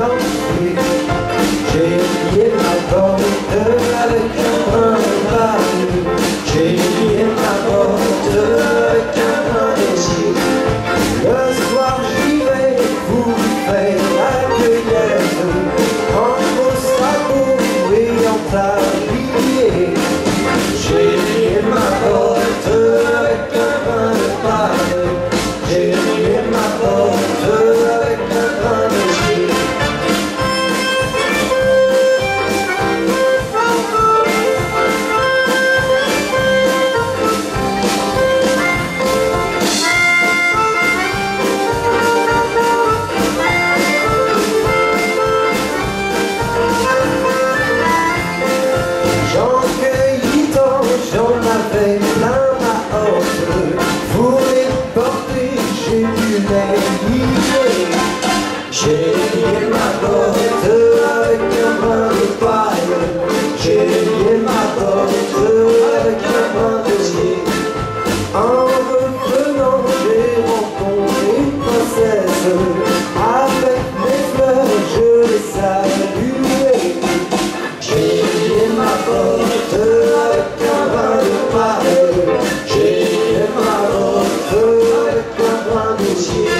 감사합니다. J'ai lié ma porte avec un brin de paille J'ai lié ma porte avec un brin d'osier En revenant j'ai rencontré une princesse Avec mes fleurs je les saluais J'ai lié ma porte avec un brin de paille J'ai lié ma porte avec un brin d'osier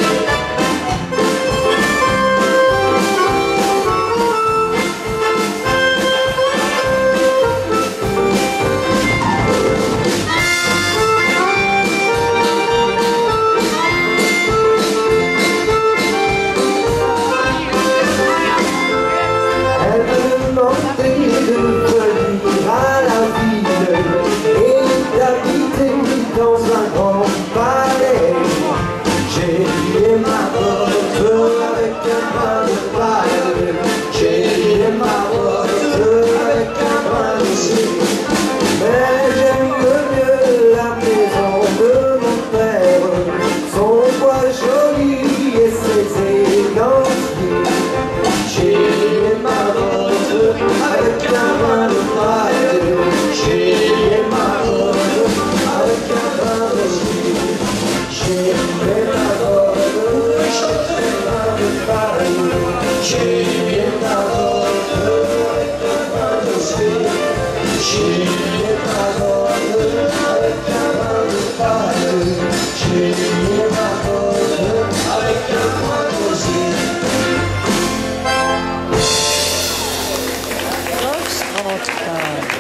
った。